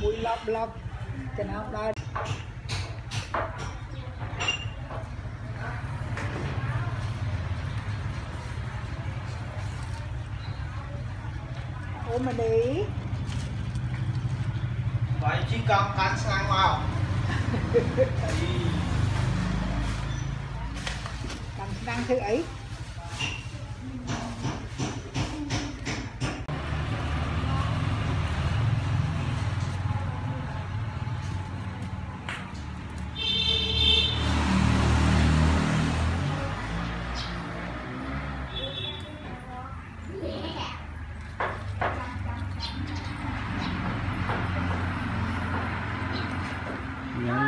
mũi lọc lọc cho nó không ôm mà đi Vậy chỉ cần cắn sang vào. Cầm năng thứ ấy Yeah.